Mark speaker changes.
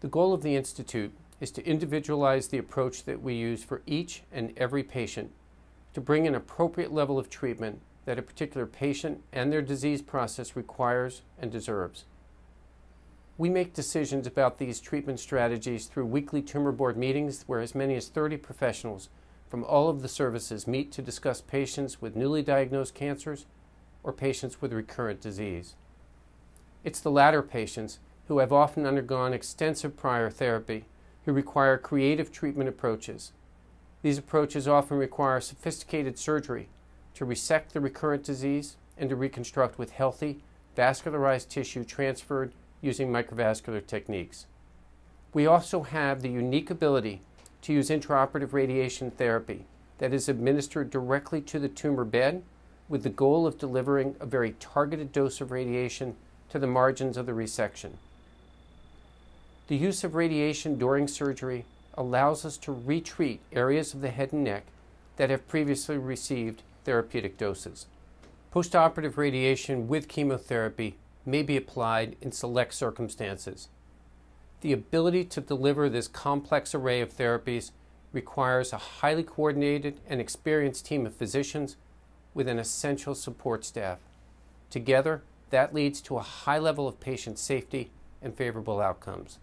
Speaker 1: The goal of the Institute is to individualize the approach that we use for each and every patient to bring an appropriate level of treatment that a particular patient and their disease process requires and deserves. We make decisions about these treatment strategies through weekly tumor board meetings where as many as 30 professionals from all of the services meet to discuss patients with newly diagnosed cancers or patients with recurrent disease. It's the latter patients who have often undergone extensive prior therapy who require creative treatment approaches. These approaches often require sophisticated surgery to resect the recurrent disease and to reconstruct with healthy, vascularized tissue transferred using microvascular techniques. We also have the unique ability to use intraoperative radiation therapy that is administered directly to the tumor bed with the goal of delivering a very targeted dose of radiation to the margins of the resection. The use of radiation during surgery allows us to retreat areas of the head and neck that have previously received therapeutic doses. Postoperative radiation with chemotherapy may be applied in select circumstances. The ability to deliver this complex array of therapies requires a highly coordinated and experienced team of physicians with an essential support staff. Together, that leads to a high level of patient safety and favorable outcomes.